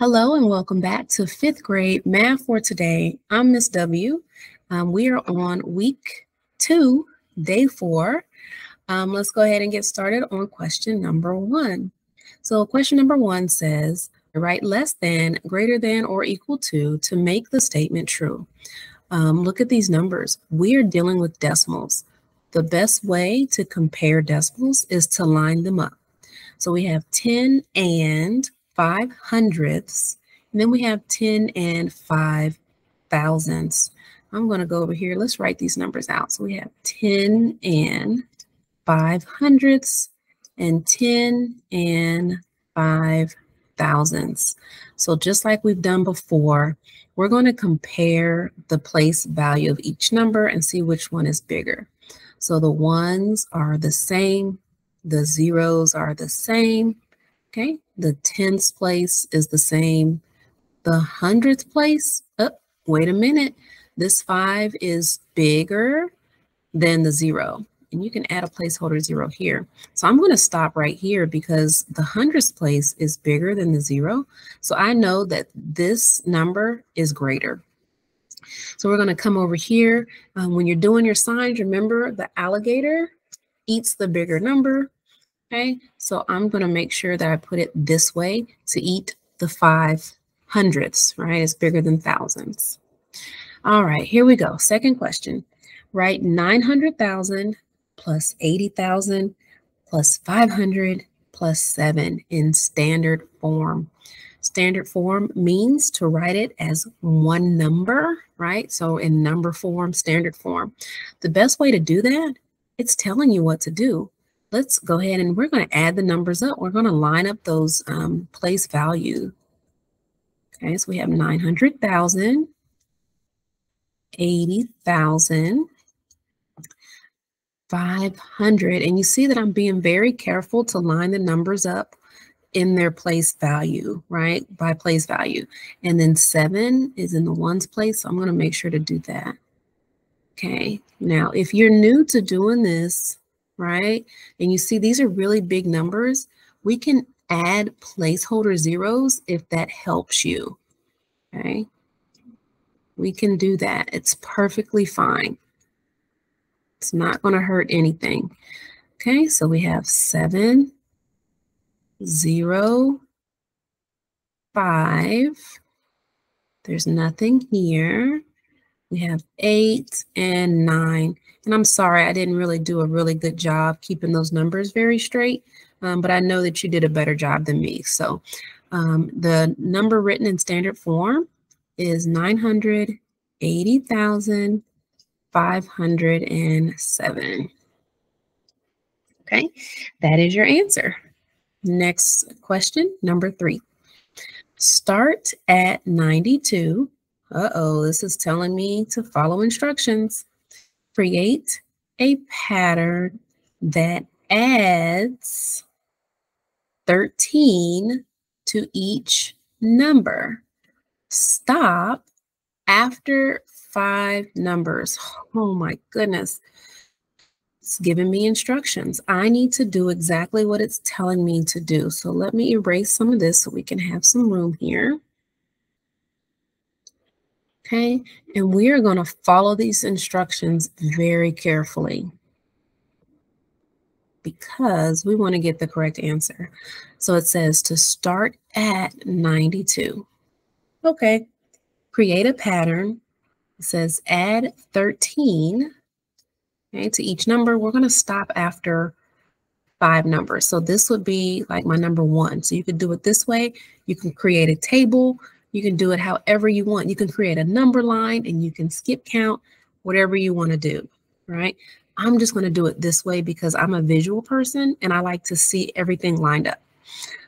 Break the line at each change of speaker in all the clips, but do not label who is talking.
Hello and welcome back to fifth grade math for today. I'm Miss W. Um, we are on week two, day four. Um, let's go ahead and get started on question number one. So question number one says, write less than, greater than, or equal to to make the statement true. Um, look at these numbers. We are dealing with decimals. The best way to compare decimals is to line them up. So we have 10 and 5 hundredths. And then we have 10 and 5 thousandths. I'm going to go over here. Let's write these numbers out. So we have 10 and 5 hundredths and 10 and 5 thousandths. So just like we've done before, we're going to compare the place value of each number and see which one is bigger. So the ones are the same, the zeros are the same, okay? The tens place is the same. The hundredth place, oh, wait a minute. This five is bigger than the zero. And you can add a placeholder zero here. So I'm going to stop right here because the hundredths place is bigger than the zero. So I know that this number is greater. So we're going to come over here. Um, when you're doing your signs, remember the alligator eats the bigger number. Okay, so I'm going to make sure that I put it this way to eat the five hundredths, right? It's bigger than thousands. All right, here we go. Second question. Write 900,000 plus 80,000 plus 500 plus 7 in standard form. Standard form means to write it as one number, right? So in number form, standard form. The best way to do that, it's telling you what to do let's go ahead and we're going to add the numbers up. We're going to line up those um, place value. Okay, so we have 900,000, 80,000, 500. And you see that I'm being very careful to line the numbers up in their place value, right? By place value. And then seven is in the ones place. So I'm going to make sure to do that. Okay. Now, if you're new to doing this, right? And you see these are really big numbers. We can add placeholder zeros if that helps you, okay? We can do that. It's perfectly fine. It's not going to hurt anything. Okay, so we have seven, zero, five. There's nothing here. We have eight and nine. And I'm sorry, I didn't really do a really good job keeping those numbers very straight, um, but I know that you did a better job than me. So um, the number written in standard form is 980,507. Okay, that is your answer. Next question, number three. Start at 92 uh-oh, this is telling me to follow instructions. Create a pattern that adds 13 to each number. Stop after five numbers. Oh my goodness. It's giving me instructions. I need to do exactly what it's telling me to do. So let me erase some of this so we can have some room here. Okay, and we are going to follow these instructions very carefully because we want to get the correct answer. So it says to start at 92. Okay, create a pattern. It says add 13 okay, to each number. We're going to stop after five numbers. So this would be like my number one. So you could do it this way. You can create a table. You can do it however you want. You can create a number line and you can skip count, whatever you want to do, right? I'm just going to do it this way because I'm a visual person and I like to see everything lined up.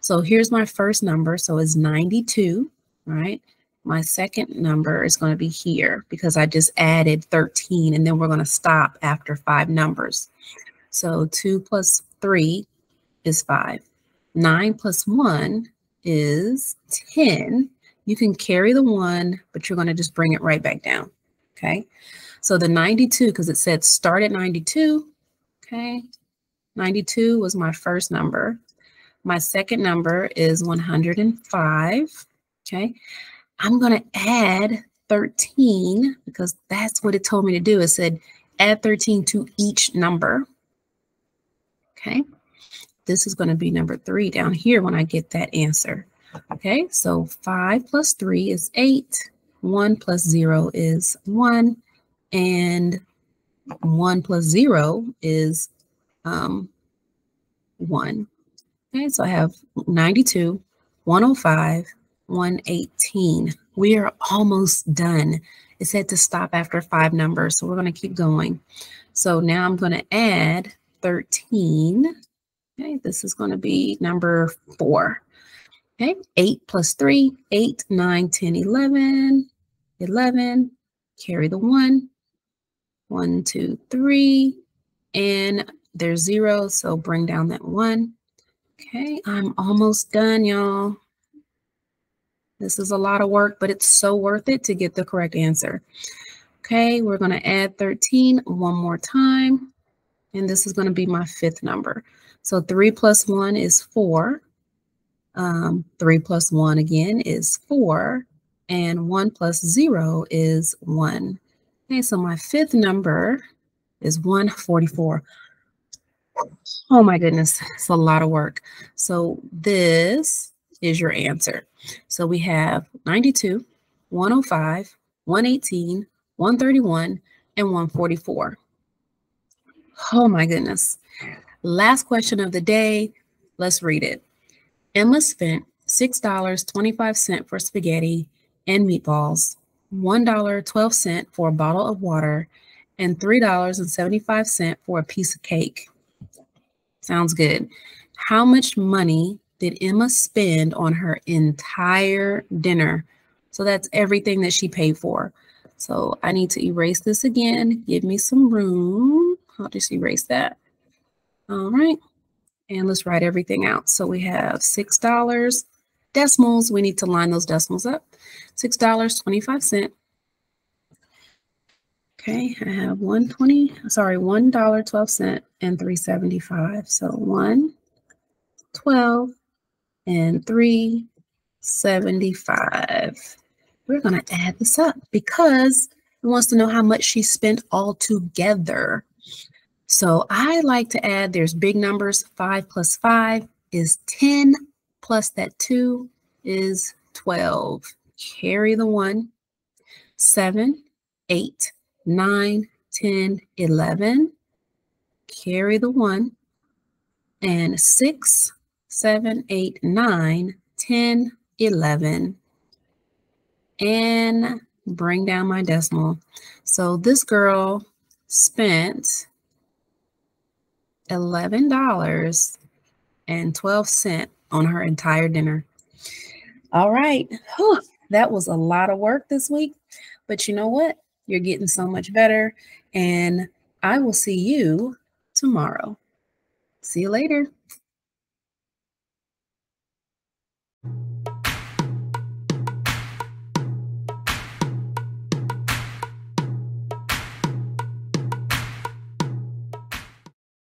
So here's my first number. So it's 92, right? My second number is going to be here because I just added 13 and then we're going to stop after five numbers. So 2 plus 3 is 5. 9 plus 1 is 10. You can carry the one, but you're going to just bring it right back down. Okay. So the 92, because it said start at 92. Okay. 92 was my first number. My second number is 105. Okay. I'm going to add 13 because that's what it told me to do. It said add 13 to each number. Okay. This is going to be number three down here when I get that answer. Okay, so 5 plus 3 is 8. 1 plus 0 is 1. And 1 plus 0 is um, 1. Okay, so I have 92, 105, 118. We are almost done. It said to stop after five numbers, so we're going to keep going. So now I'm going to add 13. Okay, this is going to be number 4. Okay, 8 plus 3, 8, 9, 10, 11, 11, carry the 1, 1, 2, 3, and there's 0, so bring down that 1. Okay, I'm almost done, y'all. This is a lot of work, but it's so worth it to get the correct answer. Okay, we're going to add 13 one more time, and this is going to be my fifth number. So 3 plus 1 is 4. Um, 3 plus 1 again is 4. And 1 plus 0 is 1. Okay, so my fifth number is 144. Oh my goodness, it's a lot of work. So this is your answer. So we have 92, 105, 118, 131, and 144. Oh my goodness. Last question of the day. Let's read it. Emma spent $6.25 for spaghetti and meatballs, $1.12 for a bottle of water, and $3.75 for a piece of cake. Sounds good. How much money did Emma spend on her entire dinner? So that's everything that she paid for. So I need to erase this again. Give me some room. I'll just erase that. All right. And let's write everything out. So we have $6 decimals. We need to line those decimals up. $6.25. Okay, I have 120, sorry, $1.12 and 375. So 1, 12, and 375. We're going to add this up because it wants to know how much she spent all together. So I like to add, there's big numbers. 5 plus 5 is 10, plus that 2 is 12. Carry the 1. 7, 8, 9, 10, 11. Carry the 1. And 6, 7, 8, 9, 10, 11. And bring down my decimal. So this girl spent $11.12 on her entire dinner. All right. Whew, that was a lot of work this week. But you know what? You're getting so much better. And I will see you tomorrow. See you later.